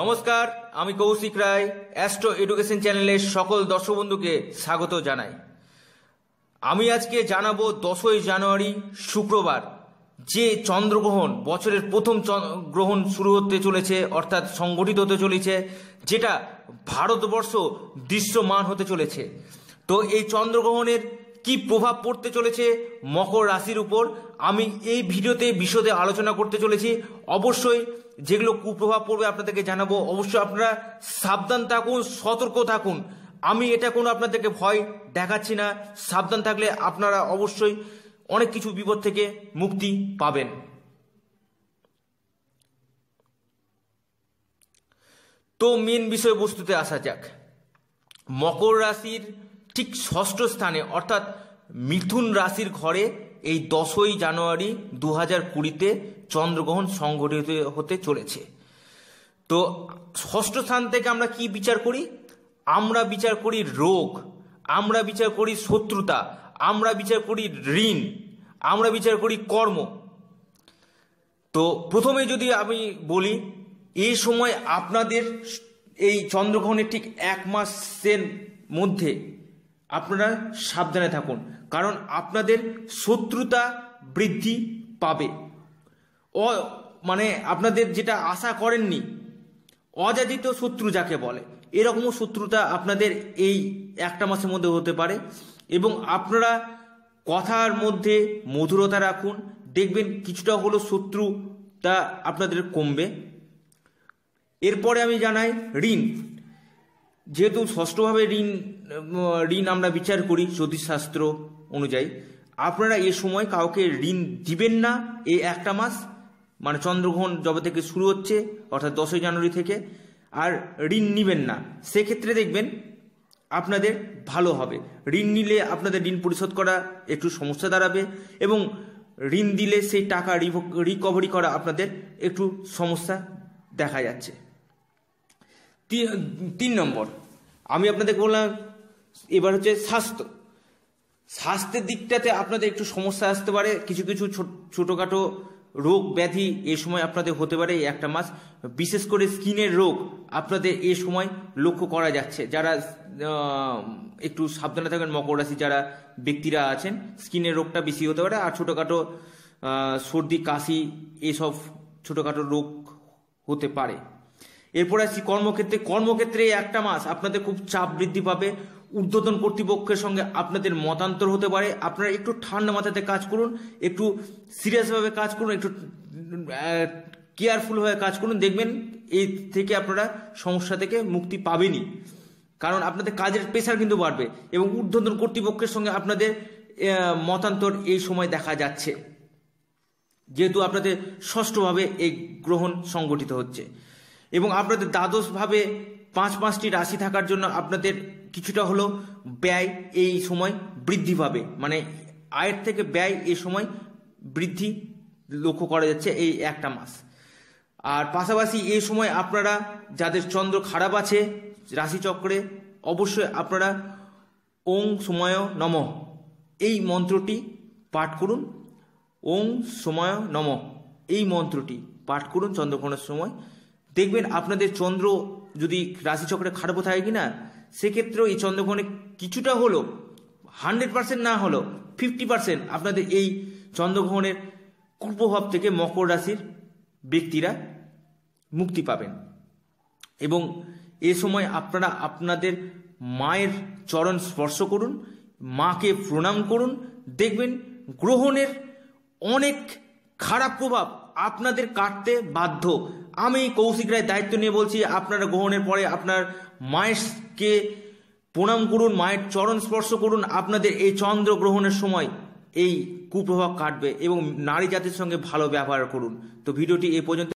নমস্কার, আমি কৌশিক রায় astro education চ্যানেলের সকল দর্শক বন্ধুকে স্বাগত জানাই। আমি আজকে জানাব দশই জানুয়ারি, শুক্রবার, যে চন্দ্রগ্রহণ, বছরের প্রথম গ্রহণ শুরু হতে চলেছে, অর্থাৎ সংগঠিত হতে চলেছে, যেটা ভারতবর্ষ দৃশ্যমান হতে চলেছে। তো এই চন্দ্রগ্রহণের কি প্রভাব পড়তে চলেছে মকর রাশির উপর? আমি এই ভিডিওতে বিশদে আলোচনা করতে চলেছি। অবশ্যই যেগুলো কুপ্রভাব পড়বে আপনাদেরকে জানাব, অবশ্যই আপনারা সাবধান থাকুন, সতর্ক থাকুন। আমি এটা কোনো আপনাদেরকে ভয় দেখাচ্ছি না। সাবধান থাকলে আপনারা অবশ্যই অনেক কিছু বিপদ থেকে মুক্তি পাবেন। তো মেন বিষয়বস্তুতে আসা যাক। মকর রাশির ঠিক ষষ্ঠ স্থানে, অর্থাৎ মিথুন রাশির ঘরে এই দশই জানুয়ারি দু হাজার কুড়িতে চন্দ্রগ্রহণ সংঘটিত হতে চলেছে। তো ষষ্ঠ স্থান থেকে আমরা কি বিচার করি? আমরা বিচার করি রোগ, আমরা বিচার করি শত্রুতা, আমরা বিচার করি ঋণ, আমরা বিচার করি কর্ম। তো প্রথমে যদি আমি বলি এই সময় আপনাদের এই চন্দ্রগ্রহণের ঠিক এক মাসের মধ্যে আপনারা সাবধানে থাকুন। কারণ আপনাদের শত্রুতা বৃদ্ধি পাবে। অ মানে আপনাদের যেটা আশা করেননি, অযাচিত শত্রু যাকে বলে, এরকমও শত্রুতা আপনাদের এই একটা মাসের মধ্যে হতে পারে এবং আপনারা কথার মধ্যে মধুরতা রাখুন, দেখবেন কিছুটা হলো শত্রুতা আপনাদের কমবে। এরপরে আমি জানাই ঋণ। যেহেতু ষষ্ঠভাবে ঋণ ঋণ আমরা বিচার করি জ্যোতিষশাস্ত্র অনুযায়ী, আপনারা এ সময় কাউকে ঋণ দিবেন না এই একটা মাস মানে চন্দ্রগ্রহণ যবে থেকে শুরু হচ্ছে, অর্থাৎ দশই জানুয়ারি থেকে, আর ঋণ নিবেন না। সেক্ষেত্রে দেখবেন আপনাদের ভালো হবে। ঋণ নিলে আপনাদের ঋণ পরিশোধ করা একটু সমস্যা দাঁড়াবে এবং ঋণ দিলে সেই টাকা রিকভারি করা আপনাদের একটু সমস্যা দেখা যাচ্ছে। তিন নম্বর। আমি আপনাদের বললাম, এবার হচ্ছে স্বাস্থ্য। স্বাস্থ্যের দিকটাতে আপনাদের একটু সমস্যা আসতে পারে। কিছু কিছু ছোট- ছোটোখাটো রোগ ব্যাধি এ সময় আপনাদের হতে পারে একটা মাস। বিশেষ করে স্কিনের রোগ আপনাদের এ সময় লক্ষ্য করা যাচ্ছে। যারা একটু সাবধানে থাকবেন মকর রাশি যারা ব্যক্তিরা আছেন, স্কিনের রোগটা বেশি হতে পারে। আর ছোটোখাটো সর্দি, কাশি এসব ছোটোখাটো রোগ হতে পারে। এরপর আসি কর্মক্ষেত্রে। কর্মক্ষেত্রে একটা মাস আপনাদের খুব চাপ বৃদ্ধি পাবে। ঊর্ধ্বতন কর্তৃপক্ষের সঙ্গে আপনাদের মতান্তর হতে পারে। আপনারা একটু ঠান্ডা মাথাতে কাজ করুন, একটু সিরিয়াসভাবে কাজ করুন, একটু কেয়ারফুল হয়ে কাজ করুন। দেখবেন এই থেকে আপনারা সমস্যা থেকে মুক্তি পাবেনই। কারণ আপনাদের কাজের প্রেশার কিন্তু বাড়বে এবং ঊর্ধ্বতন কর্তৃপক্ষের সঙ্গে আপনাদের মতান্তর এই সময় দেখা যাচ্ছে। যেহেতু আপনাদের ষষ্ঠভাবে এই গ্রহণ সংগঠিত হচ্ছে। এবং আপনাদের দ্বাদশভাবে পাঁচ পাঁচটি রাশি থাকার জন্য আপনাদের কিছুটা হলো ব্যয় এই সময় বৃদ্ধি পাবে। মানে আয়ের থেকে ব্যয় এই সময় বৃদ্ধি লক্ষ্য করা যাচ্ছে এই একটা মাস। আর পাশাপাশি এই সময় আপনারা যাদের চন্দ্র খারাপ আছে রাশিচক্রে, অবশ্যই আপনারা ওং সময় নম এই মন্ত্রটি পাঠ করুন। ওং সময় নম এই মন্ত্রটি পাঠ করুন চন্দ্রগ্রহণের সময়। দেখবেন আপনাদের চন্দ্র যদি রাশিচক্রে খারাপ থাকে কিনা, সেক্ষেত্রেও এই চন্দ্রগ্রহণে কিছুটা হলো হান্ড্রেড পার্সেন্ট না হলো ফিফটি পার্সেন্ট আপনাদের এই চন্দ্রগ্রহণের কুপ্রভাব থেকে মকর রাশির ব্যক্তিরা মুক্তি পাবেন। এবং এ সময় আপনারা আপনাদের মায়ের চরণ স্পর্শ করুন, মাকে প্রণাম করুন, দেখবেন গ্রহণের অনেক খারাপ প্রভাব আপনাদের কাটতে বাধ্য। আমি কৌশিক রায় দায়িত্ব নিয়ে বলছি, আপনারা গ্রহণের পরে আপনার মায়েরকে প্রণাম করুন, মায়ের চরণ স্পর্শ করুন। আপনাদের এই চন্দ্র গ্রহণের সময় এই কুপ্রভাব কাটবে এবং নারী জাতির সঙ্গে ভালো ব্যবহার করুন। তো ভিডিওটি এ পর্যন্ত